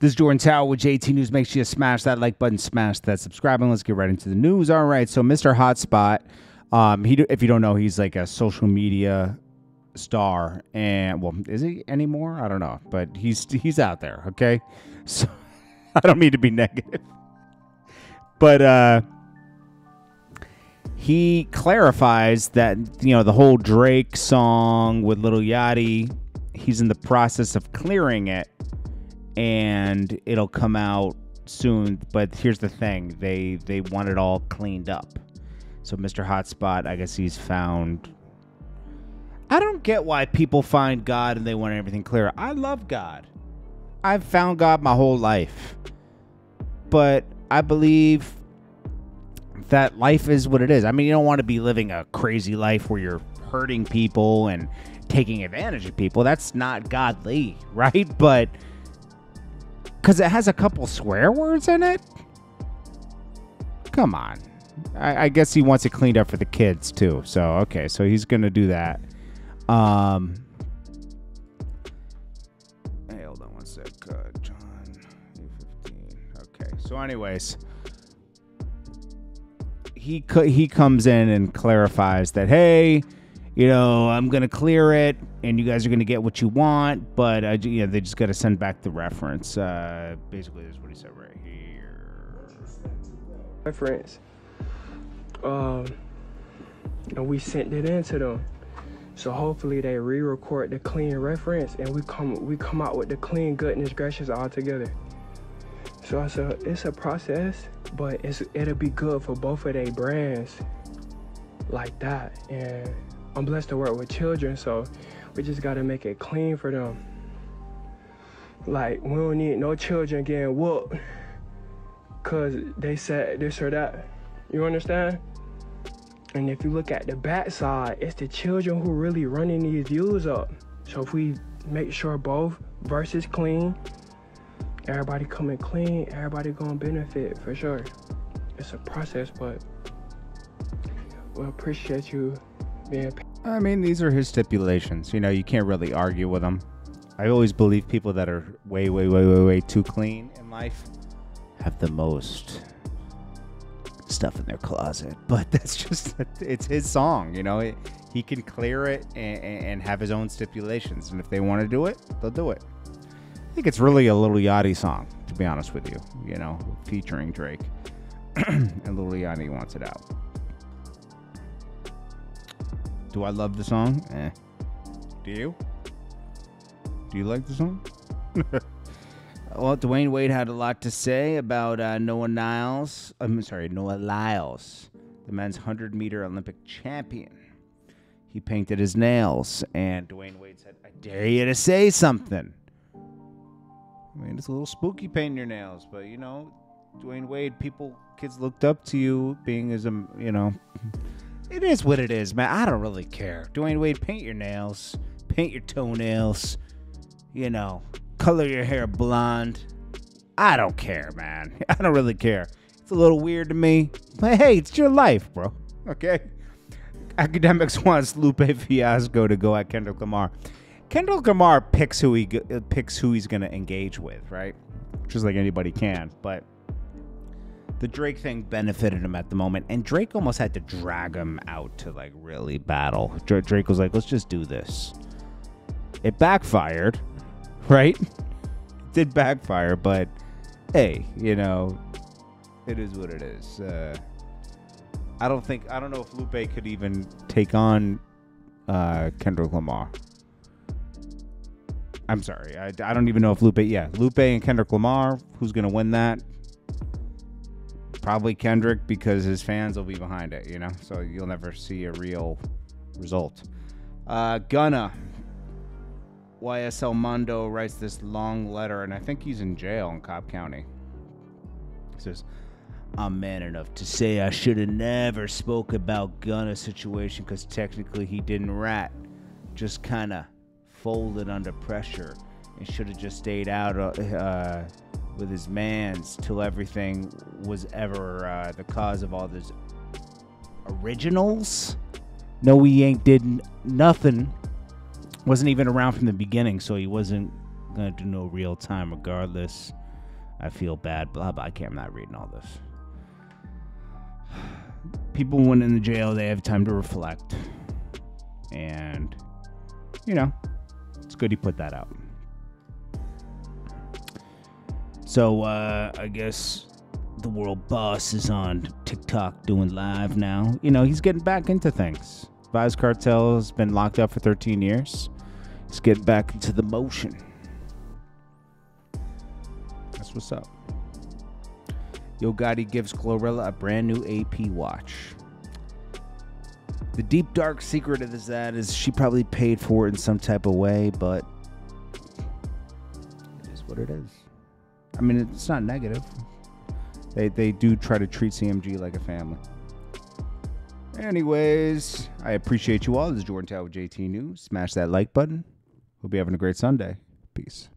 This is Jordan Tower with JT News. Make sure you smash that like button, smash that subscribe, and let's get right into the news. All right, so Mr. Hotspot, um, he if you don't know, he's like a social media star, and well, is he anymore? I don't know, but he's he's out there. Okay, so I don't mean to be negative, but uh, he clarifies that you know the whole Drake song with Lil Yachty, he's in the process of clearing it and it'll come out soon. But here's the thing: they they want it all cleaned up. So Mr. Hotspot, I guess he's found. I don't get why people find God and they want everything clear. I love God. I've found God my whole life. But I believe that life is what it is. I mean, you don't want to be living a crazy life where you're hurting people and taking advantage of people. That's not godly, right? But because it has a couple swear words in it. Come on. I, I, guess he wants it cleaned up for the kids too. So okay, so he's gonna do that. Um. Hey, hold on one sec. Uh, John. Okay. So, anyways, he he comes in and clarifies that hey, you know, I'm gonna clear it, and you guys are gonna get what you want, but uh, you know, they just gotta send back the reference. Uh, basically, is what he said right here. Reference. Um, and we sent it in to them. So hopefully they re-record the clean reference, and we come we come out with the clean goodness gracious all together. So it's a it's a process, but it's it'll be good for both of their brands like that and I'm blessed to work with children, so we just gotta make it clean for them. Like, we don't need no children getting whooped because they said this or that. You understand? And if you look at the back side, it's the children who really running these views up. So if we make sure both verses clean, everybody coming clean, everybody gonna benefit for sure. It's a process, but we appreciate you being I mean, these are his stipulations. You know, you can't really argue with them. I always believe people that are way, way, way, way, way too clean in life have the most stuff in their closet. But that's just, it's his song, you know? He can clear it and, and, have his own stipulations. And if they want to do it, they'll do it. I think it's really a Lil Yachty song, to be honest with you, you know, featuring Drake. and Lil Yachty wants it out. Do I love the song? Eh. Do you? Do you like the song? well, Dwyane Wade had a lot to say about uh, Noah Niles. I'm sorry, Noah Lyles, the men's 100 meter Olympic champion. He painted his nails, and Dwyane Wade said, I dare you to say something. I mean, it's a little spooky painting your nails, but you know, Dwyane Wade, people, kids looked up to you being as a, you know, it is what it is, man. I don't really care. Dwyane Wade, paint your nails, paint your toenails, you know, color your hair blonde. I don't care, man. I don't really care. It's a little weird to me, but hey, it's your life, bro. Okay. Akademiks wants Lupe Fiasco to go at Kendrick Lamar. Kendrick Lamar picks who he uh, picks who he's gonna engage with, right? Just like anybody can, but the Drake thing benefited him at the moment, and Drake almost had to drag him out to like really battle. Drake was like, "Let's just do this." It backfired, right? It did backfire, but hey, you know, it is what it is. Uh, I don't think I don't know if Lupe could even take on uh, Kendrick Lamar. I'm sorry, I, I don't even know if Lupe. Yeah, Lupe and Kendrick Lamar. Who's gonna win that? Probably Kendrick because his fans will be behind it, you know? So you'll never see a real result. Uh, Gunna. YSL Mondo writes this long letter, and I think he's in jail in Cobb County. He says, I'm man enough to say I should have never spoke about Gunna's situation because technically he didn't rat. Just kind of folded under pressure and should have just stayed out uh, with his mans till everything was ever uh, the cause of all those originals. No, he ain't did nothing. Wasn't even around from the beginning, so he wasn't gonna do no real time regardless. I feel bad. Blah blah. I can't. I'm not reading all this. People went in the jail. They have time to reflect, and you know, it's good he put that out. So uh, I guess the world boss is on TikTok doing live now. You know, he's getting back into things. Vybz Kartel has been locked up for 13 years. He's getting back into the motion. That's what's up. Yo Gotti gives Glorilla a brand new AP watch. The deep dark secret of that is she probably paid for it in some type of way, but it is what it is. I mean, it's not negative. They they do try to treat CMG like a family. Anyways, I appreciate you all. This is Jordan Tower with JT News. Smash that like button. Hope you're having a great Sunday. Peace.